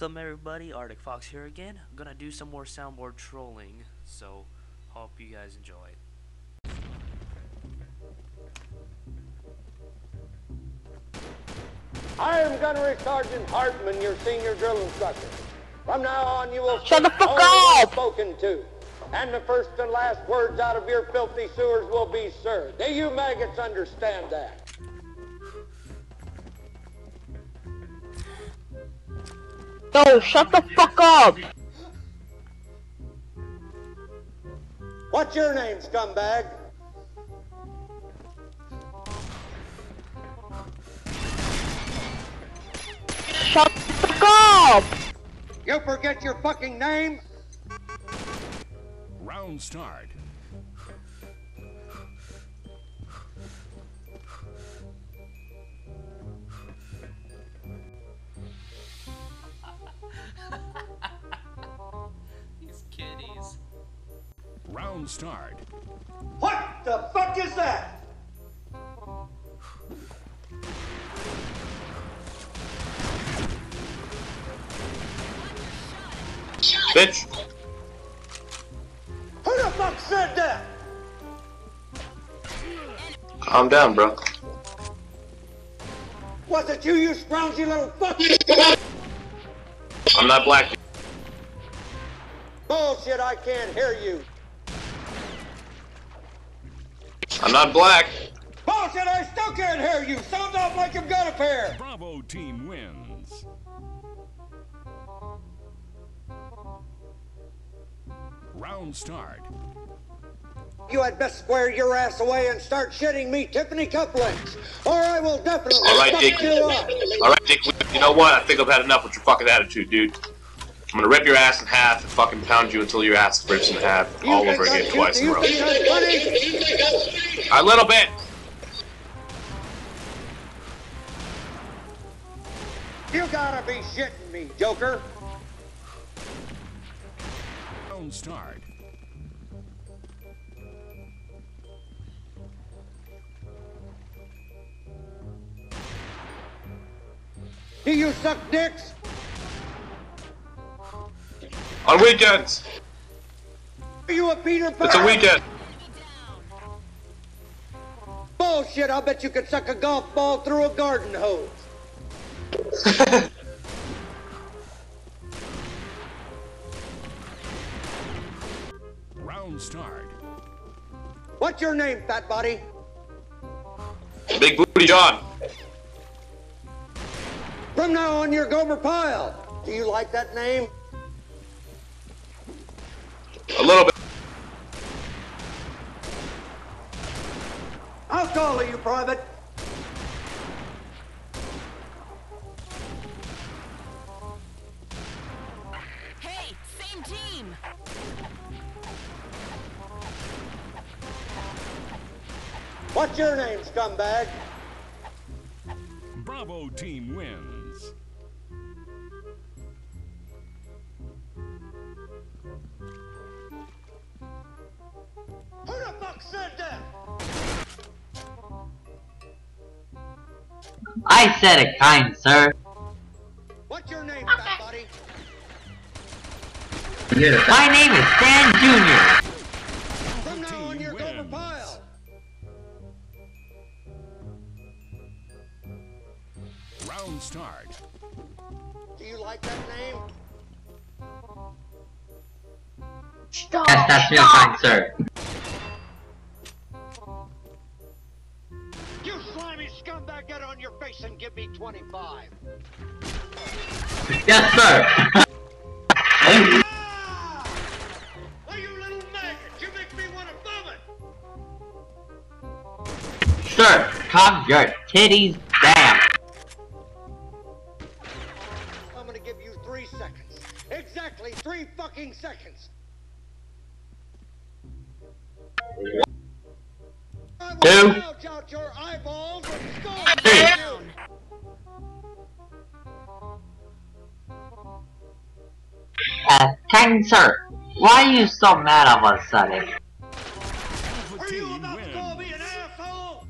Welcome everybody, Arctic Fox here again. I'm gonna do some more soundboard trolling, so hope you guys enjoy. I am Gunnery Sergeant Hartman, your senior drill instructor. From now on, you will Shut the fuck only when up! spoken to, and the first and last words out of your filthy sewers will be "sir." Do you maggots understand that? Yo, shut the fuck up! What's your name, scumbag? Shut the fuck up! You forget your fucking name? Round start. Round start. What the fuck is that? Bitch. Who the fuck said that? Calm down, bro. Was it you, you scroungy little fuck? I'm not black. Bullshit, I can't hear you. I'm not black. Bullshit, I still can't hear you. Sounds off like you've got a pair. Bravo team wins. Round start. You had best square your ass away and start shitting me Tiffany cufflinks, or I will definitely All right, fuck Dick. you up. All right, Dick. You know what? I think I've had enough with your fucking attitude, dude. I'm gonna rip your ass in half and fucking pound you until your ass rips in half You all over again cute? twice Do in a you row. think funny? A little bit. You gotta be shitting me, Joker. Don't start. Do you suck dicks? On weekends. Are you a Peter Pan? It's a weekend. Bullshit, I'll bet you could suck a golf ball through a garden hose. Round start. What's your name, fat body? Big booty John. From now on, you're Gomer Pyle. Do you like that name? A little bit. I'll call you, Private. Hey, same team! What's your name, scumbag? Bravo team wins. I said it, kind sir. What's your name, fat body? My name is Dan Jr. From now on, you're Gomer wins. Pyle. Round start. Do you like that name? Yes, that's real kind sir. Give me 25. Yes, sir. Ah! You little maggot! You make me want to vomit! sir, calm your titties down. I'm gonna give you three seconds. Exactly three fucking seconds. Two. Kind sir, why are you so mad all of a sudden? Are you about to an asshole?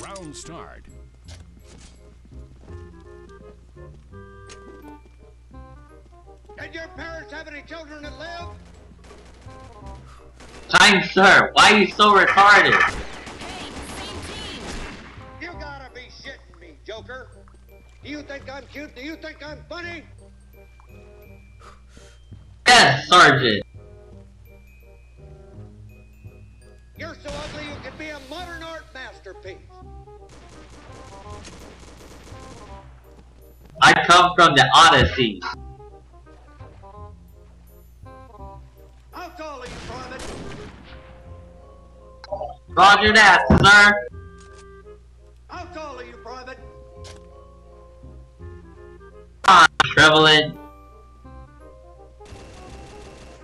Round start. Did your parents have any children that live? Sir, why are you so retarded? Do you think I'm cute? Do you think I'm funny? Yes, Sergeant. You're so ugly you could be a modern art masterpiece. I come from the Odyssey. Tall are you, Private? Roger that, sir. Come on, Trevelyan.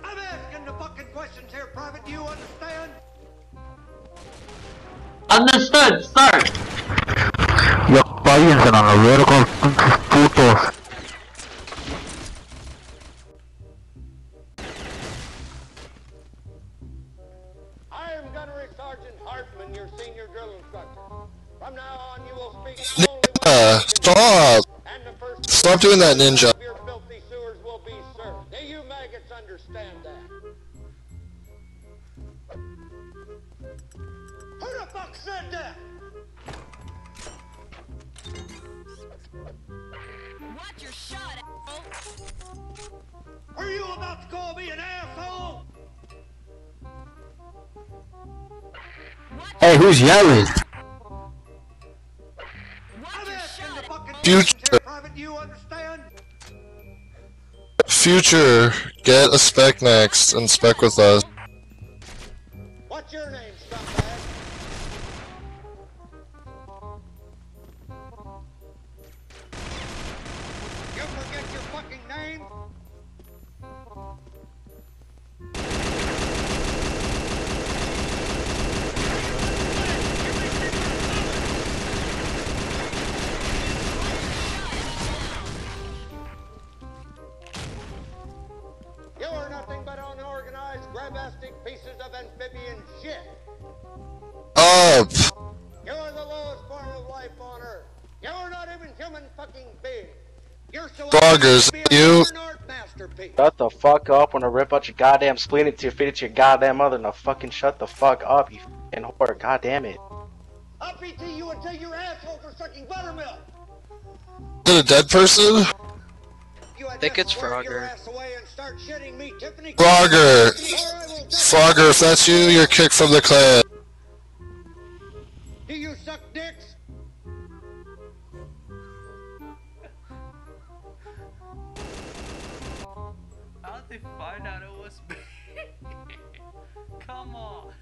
I'm asking the fucking questions here, Private. Do you understand? Understood, sir. Ya váyanse a la verga, pinches putos. I am Gunnery Sergeant Hartman, your senior drill instructor. From now on, you will speak only Uh, stop! And the first Stop doing that, ninja. your filthy sewers will be served. Do you maggots understand that? Who the fuck said that? Watch your shot, asshole. Are you about to call me an asshole? Hey, who's yelling? watch your asking the shot, fucking. Future. You understand? Future, get a spec next and spec with us. Oh, shit. Up! You are the lowest form of life on Earth. You are not even human fucking being. You're so Bloggers, ugly, be you- modern art masterpiece. Shut the fuck up when I rip out your goddamn spleen into your feet into your goddamn mother. Now fucking shut the fuck up, you fucking whore. God damn it. I'll PT you until your asshole for sucking buttermilk. Is it a dead person? I think it's swerve your Frogger. Frogger. Or I will. Frogger, if that's you, you're kicked from the clan. Do you suck dicks? How'd they find out it was me? Come on.